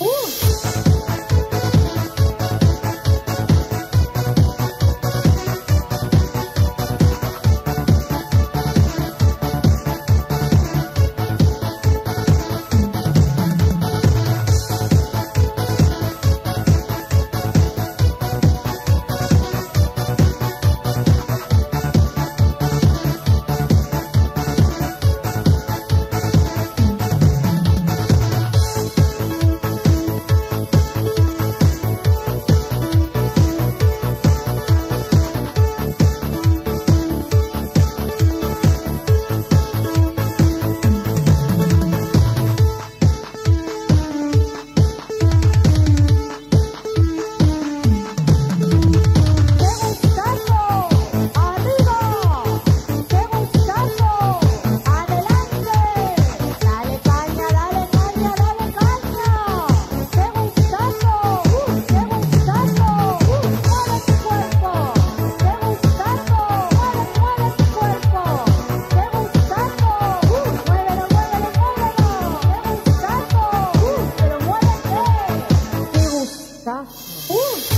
Ooh. Ooh.